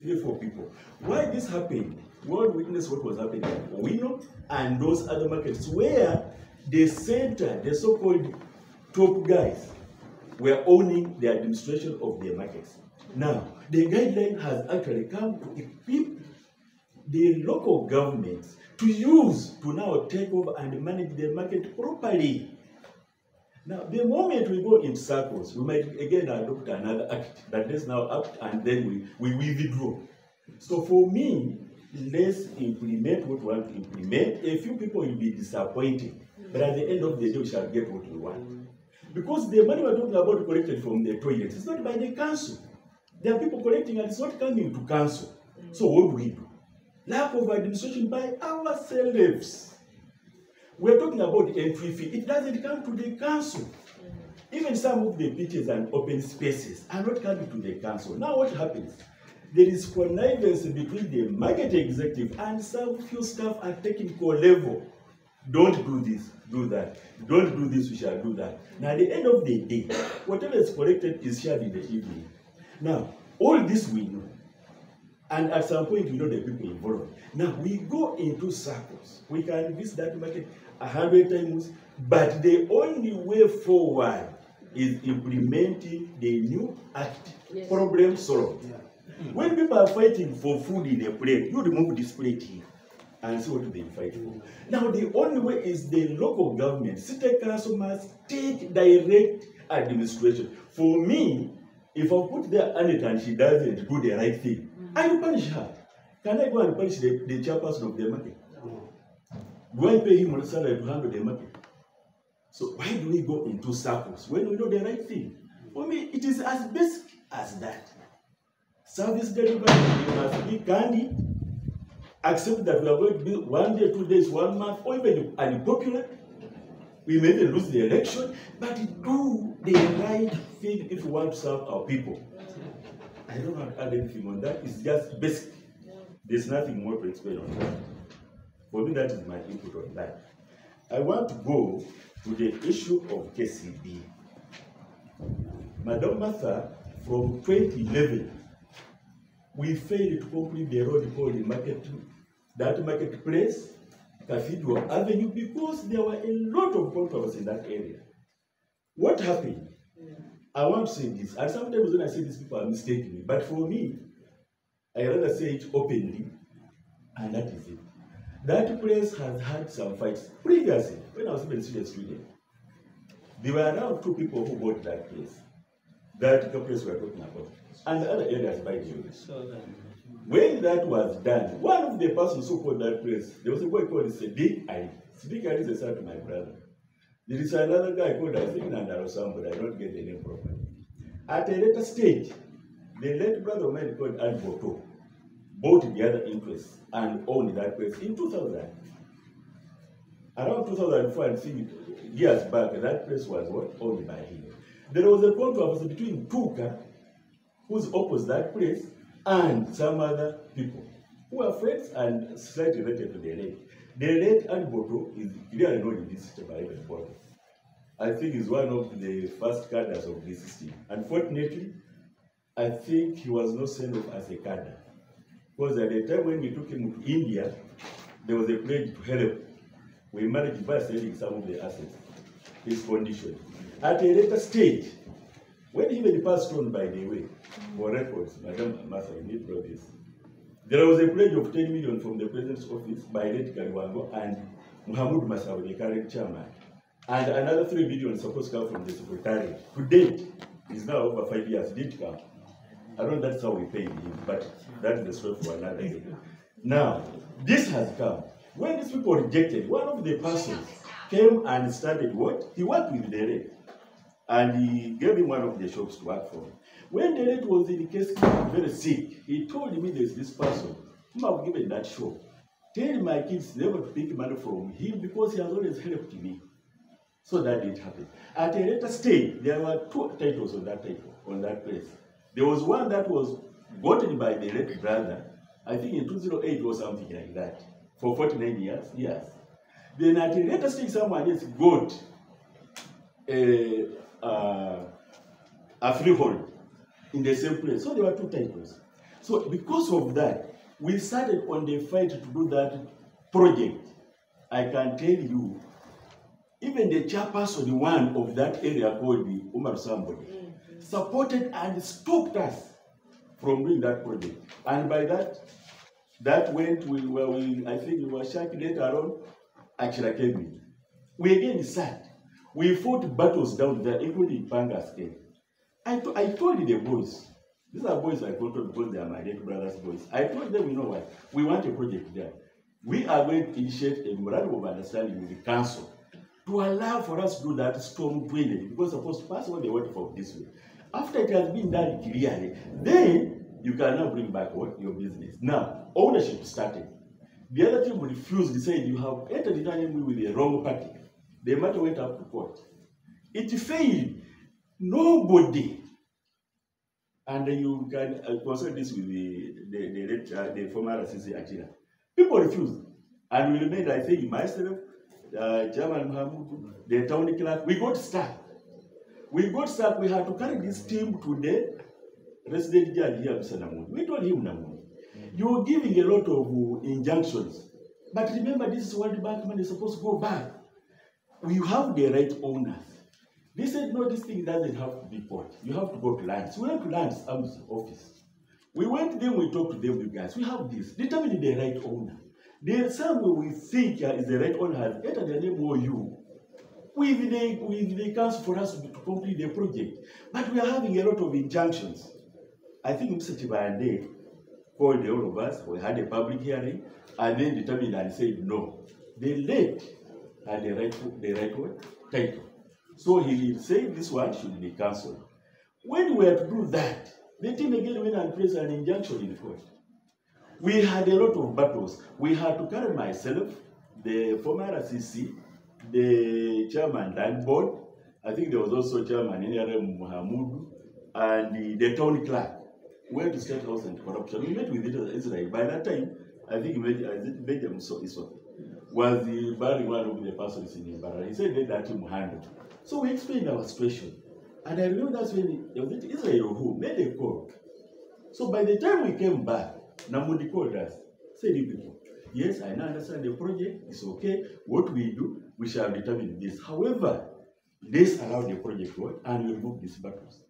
for people. Why this happened? World witnessed what was happening at Owino and those other markets where the center, the so-called top guys, were owning the administration of their markets. Now, the guideline has actually come to equip the local governments to use to now take over and manage the market properly. Now, the moment we go in circles, we might again adopt another act that let's now act and then we, we withdraw. So for me, let's implement what we want to implement. A few people will be disappointed, but at the end of the day, we shall get what we want. Because the money we're talking about collected from the toilets is not by the council. There are people collecting and it's not coming to council. So what do we do? Lack of administration by ourselves. We're talking about the entry fee. It doesn't come to the council. Mm. Even some of the beaches and open spaces are not coming to the council. Now what happens? There is connivance between the market executive and some few staff at technical level. Don't do this, do that. Don't do this, we shall do that. Mm. Now, at the end of the day, whatever is collected is shared in the evening. Now, all this we know. And at some point, we know the people involved. Now, we go into circles. We can visit that market a hundred times, but the only way forward is implementing the new act. Yes. Problem solved. Hmm. When people are fighting for food in a plate, you remove this plate here and see what they fight for. Now, the only way is the local government, city council must take direct administration. For me, if I put there Annette and she doesn't do the right thing, I will punish her. Can I go and punish the, the chairperson of the market? Do I pay him a salary to handle the market? So why do we go into circles when we know the right thing? For me, it is as basic as that. Service delivery we must be candid, accept that we are going to be one day, two days, one month, or even unpopular. We may lose the election, but do the right thing if we want to serve our people. I don't add anything on that. It's just basic. There's nothing more explain on that. For me, that is my input on that. I want to go to the issue of KCB. Madam Martha, from 2011, we failed to complete the road called the market, that marketplace, Cathedral Avenue, because there were a lot of potholes in that area. What happened? I want to say this, and sometimes when I say this, people are mistaking me, but for me, I rather say it openly, and that is it. That place has had some fights previously, when I was even a student student. There were around two people who bought that place, that the place we're talking about, and the other areas by the way. When that was done, one of the persons who bought that place, there was a boy called Sadiq Ali. Sadiq Ali is a son to my brother. There is another guy called, I think, Nandaro somebody, I don't get the name properly. At a later stage, the late brother of mine called Al Boto bought the other interest and owned that place in 2000. Around 2004, I think years back, that place was what? Owned by him. There was a controversy between Tuka, who's opposed that place, and some other people who were friends and slightly related to the late. The late Anboto is clearly known in this system by everybody. I think he's one of the first cadres of this system. Unfortunately, I think he was not sent off as a cadre. Because at the time when we took him to India, there was a pledge to help. We managed by selling some of the assets, his condition. At a later stage, when he even passed on, by the way, for records, Madam Martha, you need this. There was a pledge of 10 million from the president's office by late Kariwango and Muhammad Masawi, the current chairman. And another 3 million supposed to come from the secretary. To date, it's now over five years, didn't come. I don't know that's how we paid him, but that is the story for another day. Now, this has come. When these people rejected, one of the persons came and started what? He worked with Derek. And he gave him one of the shops to work for. When Derek was in the case very sick, he told me there's this person whom I've given that show. Tell my kids never to pick money from him because he has always helped me. So that didn't happen. At a later stage, there were two titles on that title, on that place. There was one that was gotten by the late brother, I think in 2008 or something like that, for 49 years. Yes. Then at a later stage, someone else got a, uh, a freehold in the same place. So there were two titles. So because of that, we started on the fight to do that project. I can tell you, even the chairperson, the one of that area called the Umar somebody, mm-hmm. supported and stopped us from doing that project. And by that, that went, we were, we, I think we were shut later on, Achira came in. We again sat. We fought battles down there, including Pangas came. I, to, I told the boys, these are boys I control because they are my late brother's boys. I told them, you know what, we want a project there. We are going to initiate a memorandum of understanding with the council to allow for us to do that storm drainage because of course that's what they want for this way. After it has been done clearly, then you can now bring back what your business. Now, ownership started. The other team refused, they said you have entered in an MOU with the wrong party. The matter went up to court. It failed. Nobody. And you can uh, consult this with the the, the, uh, the former RCC Achira. People refused. And we remained, I think, myself, uh, Chairman Mahmoud, the town clerk, we got stuck. We got stuck. We had to carry this team to the resident judge here, Mr. Namun. We told him, Namun, you're giving a lot of uh, injunctions. But remember, this is World Bank money is supposed to go back. We have the right owners. They said, no, this thing doesn't have to be bought. You have to go to lands. We went to lands arms office. We went there, we talked to them, you guys. We have this. Determine the right owner. The somewhere we think is the right owner has entered an MOU with the, with the council for us to complete the project. But we are having a lot of injunctions. I think Mr. Chibande called all of us, we had a public hearing, and then determined and said, no. They late had the right, the right word, title. So he said this one should be cancelled. When we had to do that, the team again went and placed an injunction in court. We had a lot of battles. We had to carry myself, the former RCC, the chairman land board, I think there was also chairman NRM Muhammad, and the, the town clerk. We to State House and Corruption. We met with uh, Israel. By that time, I think Major Muso Iso was the barring one of the persons in Imbara. He said that him handle. So we explained our situation. And I remember that's when Israel who made a call. So by the time we came back, Namudi called us, said you people, yes, I now understand the project, it's okay. What we do, we shall determine this. However, this allowed the project work and we remove these battles.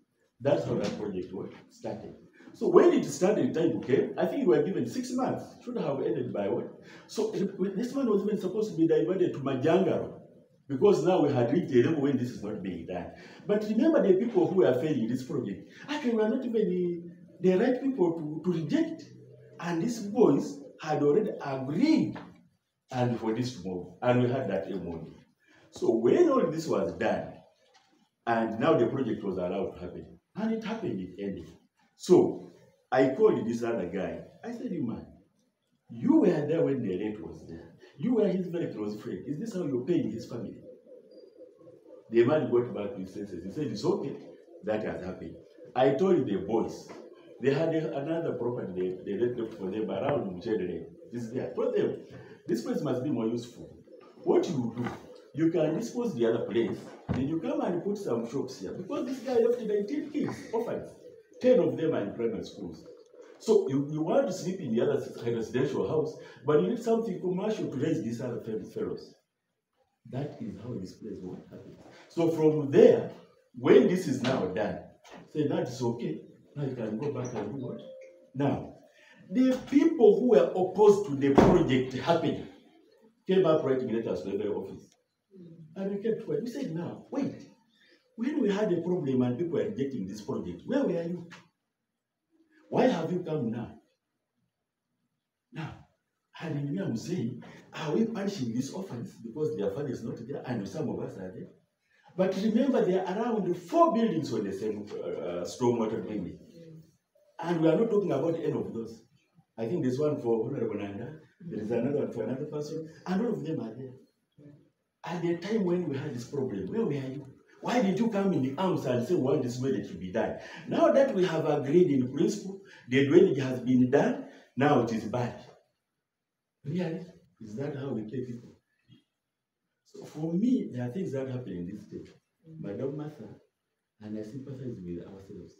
That's how that project work started. So when it started, time came, I think we were given six months. Should have ended by what? So this man was even supposed to be diverted to Majangaro because now we had reached a level when this is not being done. But remember the people who were failing this project. Actually, we are not even the, the right people to, to reject. And these boys had already agreed and for this to move. And we had that MOU. So when all this was done, and now the project was allowed to happen, and it happened, it ended. So I called this other guy. I said, you man, you were there when the late was there. You were his very close friend. Is this how you're paying his family? The man got back to his senses. He said, it's okay. That has happened. I told the boys, they had another property they, they left for them around Mchedere. This is there. Told them, this place must be more useful. What you do, you can dispose the other place, then you come and put some shops here. Because this guy left 19 kids, orphans. 10 of them are in primary schools. So you, you want to sleep in the other residential house, but you need something commercial to raise these other fellows. That is how this place will happen. So from there, when this is now done, say that is okay. Now you can go back and do what? Now, the people who were opposed to the project happening came up writing letters to every office. And we kept quiet. We said, now, wait. When we had a problem and people were rejecting this project, where were you? Why have you come now? Now, hallelujah, I'm saying, are we punishing these orphans because their father is not there and some of us are there? But remember, there are around four buildings on the same uh, stormwater drainage. And we are not talking about any of those. I think there's one for Honorable Nanda, there is another one for another person, and all of them are there. At the time when we had this problem, where were you? Why did you come in the arms and say, well, this that should be done? Now that we have agreed in principle, the drainage has been done, now it is bad. Really? Is that how we pay people? So for me, there are things that happen in this state. Madam Martha, and I sympathize with ourselves.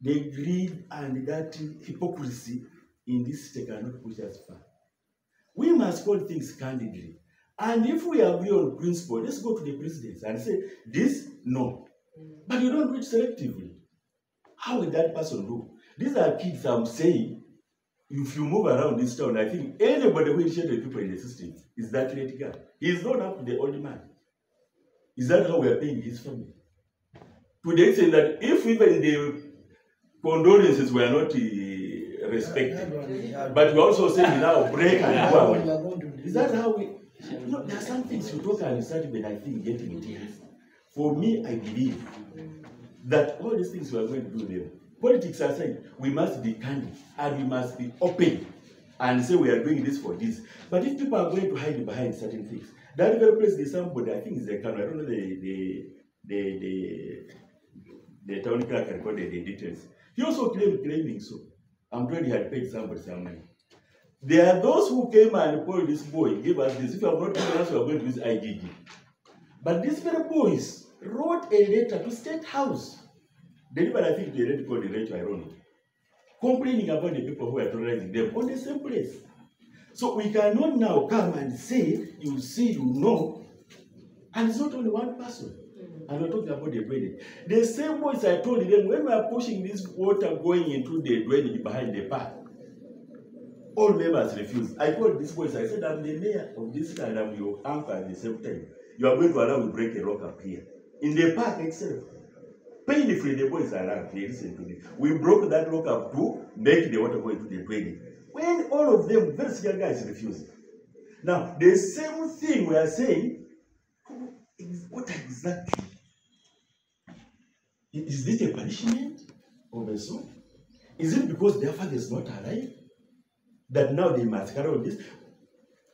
the greed and that hypocrisy in this state cannot push us far. We must call things candidly. And if we agree on principle, let's go to the president and say, this, no. But you don't do it selectively. How will that person do? These are kids I'm saying, if you move around this town, I think anybody who initiated people in the system is that late guy. He's not up to the old man. Is that how we are paying his family? To the extent that if even the condolences were not uh, respected, but we also saying now break and go out. Is that how we? Know, there are some things you talk and you start even I think getting into this. For me, I believe that all these things we are going to do there, politics aside, we must be candid and we must be open and say we are doing this for this. But if people are going to hide behind certain things, that very place there's somebody, I think it's the Kano, I don't know the the the the, the town clerk recorded the details. He also claimed claiming so. I'm told he had paid somebody some money. There are those who came and called this boy, gave us this. If you have not given us, you are going to use IGG. But these very boys wrote a letter to State House, delivered, I think, to a lady called Rachel Irono, complaining about the people who are terrorizing them on the same place. So we cannot now come and say, you see, you know, and it's not only one person. Mm. And we're talking about the drainage. The same voice I told them when we are pushing this water going into the drainage behind the park, all members refused. I told this voice, I said, I'm the mayor of this land, I'm your uncle at the same time. You are going to allow me break a rock up here. In the park itself. Painfully, the boys are around. They listen to me. We broke that rock up to make the water go into the drainage. When all of them, very senior guys, refused. Now, the same thing we are saying, what exactly? Is this a punishment of a son? Is it because their father is not alive? That now they must carry on this?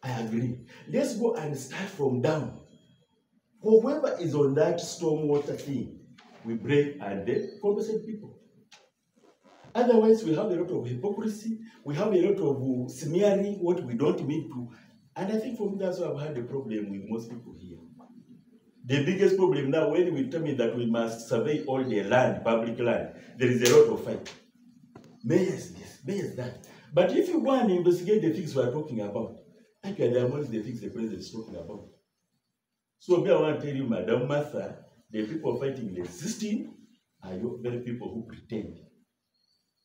I agree. Let's go and start from down. Whoever is on that stormwater thing, we break and then compensate people. Otherwise, we have a lot of hypocrisy, we have a lot of uh, smearing what we don't mean to. And I think for me, that's why I've had a problem with most people here. The biggest problem now, when we tell me that we must survey all the land, public land, there is a lot of fight. Mayors this, mayors that. But if you go and investigate the things we are talking about, actually, they are amongst the things the president is talking about. So, I want to tell you, Madam Martha, the people fighting the system are your very people who pretend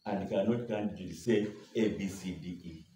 and cannot candidly say A, B, C, D, E.